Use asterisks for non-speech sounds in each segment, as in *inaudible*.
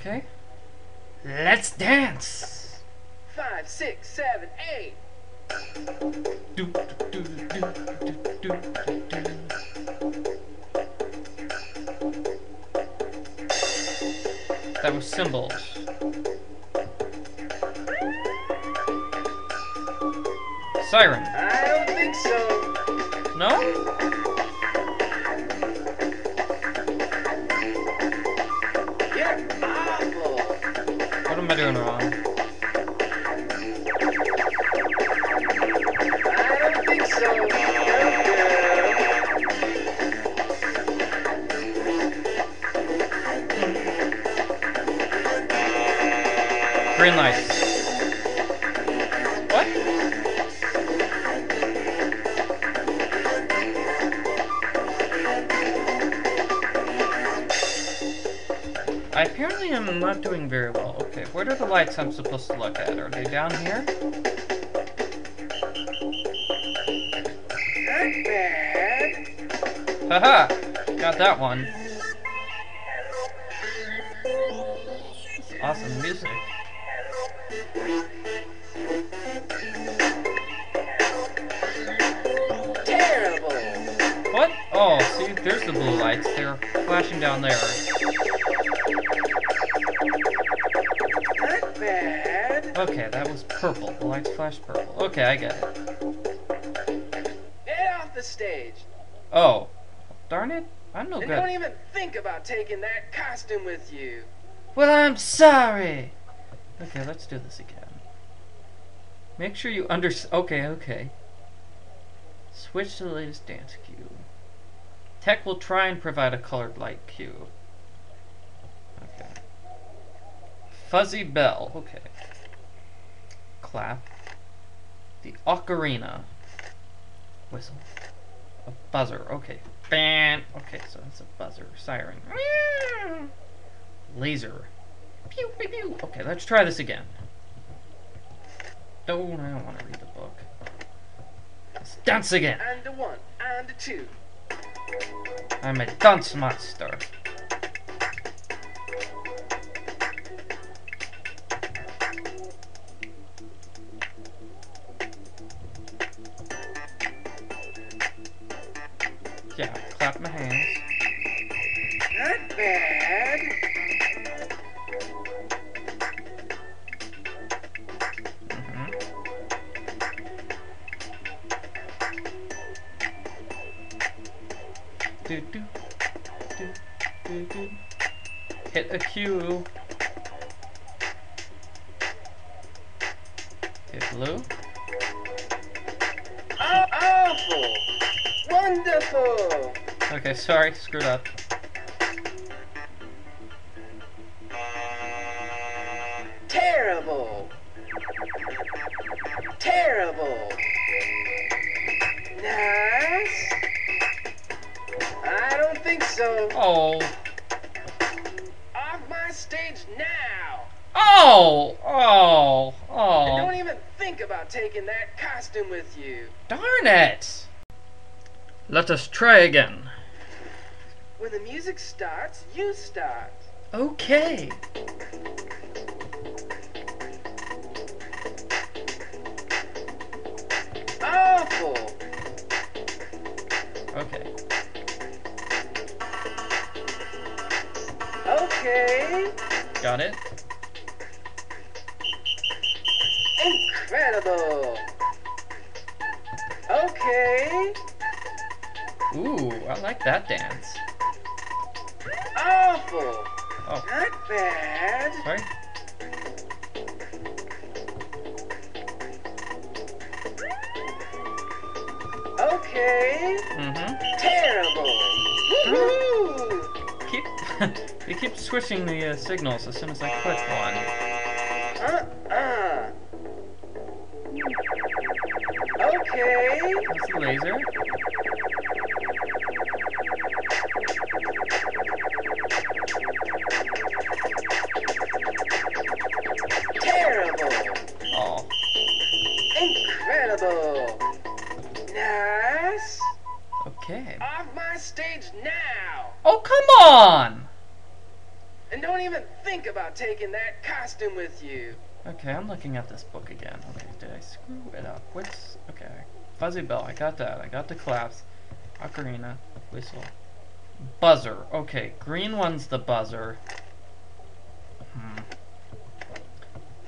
Okay. Let's dance. Five, six, seven, eight. Do, do, do, do, do, do, do, do. That was cymbals. Siren. I don't think so. No? Am I doing wrong? I don't think so. Green light. I am not doing very well. Okay, where are the lights I'm supposed to look at? Are they down here? Haha! Got that one. Awesome music. Terrible. What? Oh, see, there's the blue lights. They're flashing down there. Okay, that was purple. The lights flashed purple. Okay, I get it. Get off the stage. Oh. Darn it. I'm no And don't even think about taking that costume with you. Well, I'm sorry. Okay, let's do this again. Make sure you under. Okay, okay. Switch to the latest dance cue. Tech will try and provide a colored light cue. Okay. Fuzzy bell. Okay. Clap. The ocarina. Whistle. A buzzer. Okay. Ban. Okay, so it's a buzzer. Siren. Laser. Pew, pew, pew. Okay, let's try this again. Don't I don't want to read the book. Let's dance again. And a one, and a two. I'm a dance master. Not bad. hmm Do, do, do, do, do. Hit a cue. Hit blue. Oh, awful. Wonderful. Okay, sorry, screwed up. Terrible. Nice. I don't think so. Oh. Off my stage now. Oh! Oh! Oh. And Oh! don't even think about taking that costume with you. Darn it! Let us try again. When the music starts, you start. Okay. Okay. Got it? Incredible. Okay. Ooh, I like that dance. Awful. Oh, Not bad. sorry. Okay. Mm-hmm. Keep you keep switching the uh, signals as soon as I click one. Uh-uh. Okay. That's the laser. Taking that costume with you. Okay, I'm looking at this book again. Okay, did I screw it up? What's okay? Fuzzy bell. I got that. I got the claps. Ocarina, whistle, buzzer. Okay, green one's the buzzer. Hmm.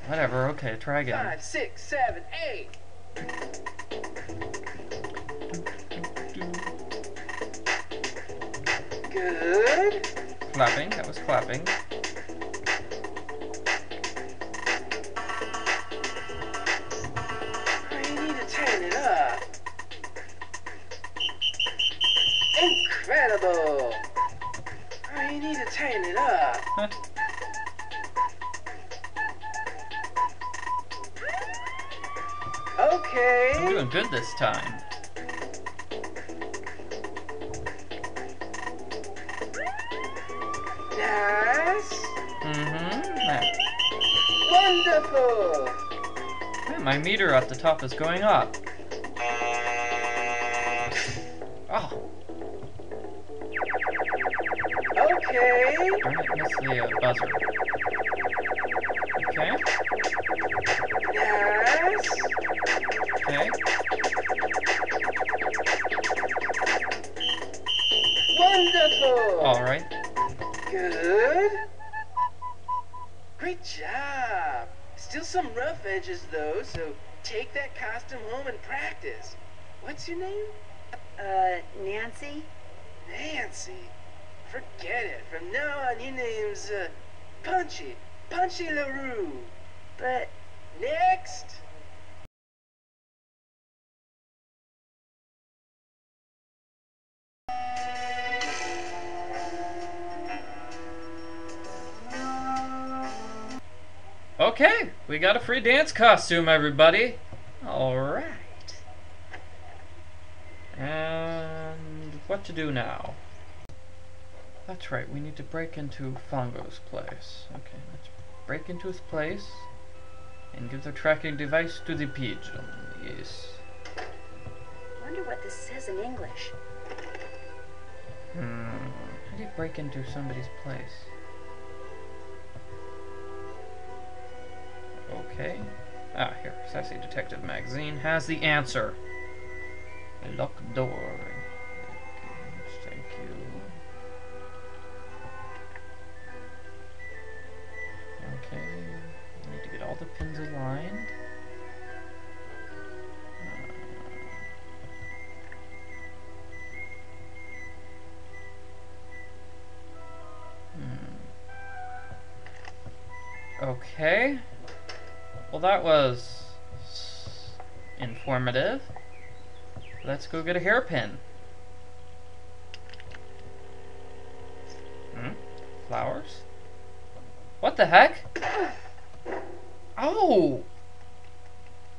Whatever. Okay, try again. Five, six, seven, eight. Good. Clapping. That was clapping. Doing good this time. Nice. Mm-hmm. Wonderful. yeah, my meter at the top is going up. *laughs* Oh, Okay. darn it, missed the uh, buzzer. Okay, Nice. Wonderful. All right. Good. Great job. Still some rough edges though, so take that costume home and practice. What's your name? Uh, Nancy? Nancy. Forget it. From now on, your name's uh, Punchy. Punchy LaRue. But Next. Okay, we got a free dance costume, everybody. All right. And what to do now? That's right, we need to break into Fongo's place. Okay, let's break into his place and give the tracking device to the pigeon. Yes. wonder what this says in English. Hmm. How do you break into somebody's place? Okay. Ah, here. Sassy Detective Magazine has the answer. A locked door. Okay, Thank you. Okay. Need to get all the pins aligned. Hmm. Okay. Well, that was informative. Let's go get a hairpin. Hmm? Flowers? What the heck? Oh!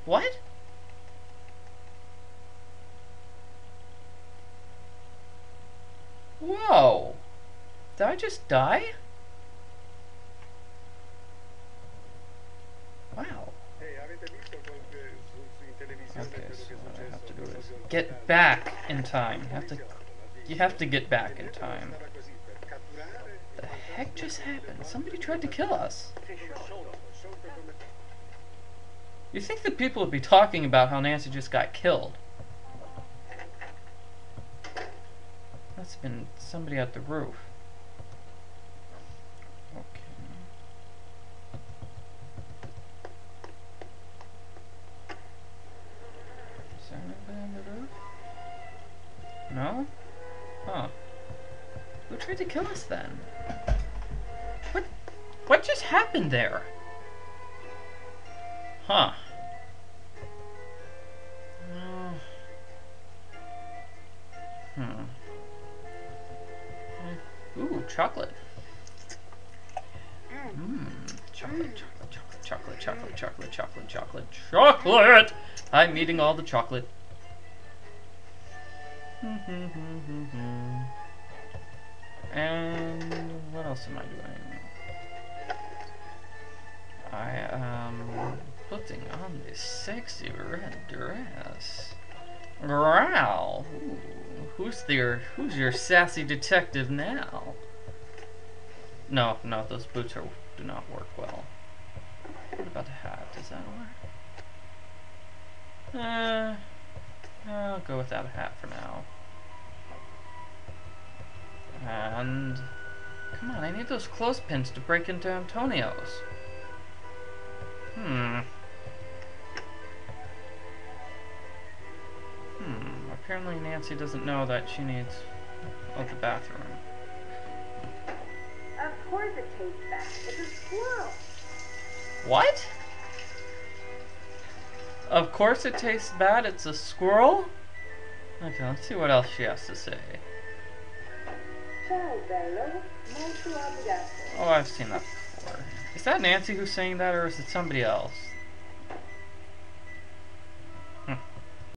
What? Whoa! Did I just die? Wow. Okay, so what I have to do is get back in time. You have to you have to get back in time. The heck just happened? Somebody tried to kill us. You think that people would be talking about how Nancy just got killed? That's been somebody at the roof. Huh. Who tried to kill us then? What? What just happened there? Huh. Uh, hmm. Ooh, chocolate. Mmm. Chocolate, mm. chocolate, chocolate, chocolate, chocolate, chocolate, chocolate, chocolate. I'm eating all the chocolate and what else am I doing? I am putting on this sexy red dress. Growl. Ooh, who's your who's your sassy detective now? No, no, those boots are do not work well. What about the hat? Does that work? Uh, I'll go without a hat for now. And come on, I need those clothespins to break into Antonio's. Hmm. Hmm. Apparently Nancy doesn't know that she needs oh the bathroom. Of course it takes bad. It's a squirrel. What? Of course it tastes bad, it's a squirrel? Okay, let's see what else she has to say. Oh, I've seen that before. Is that Nancy who's saying that, or is it somebody else?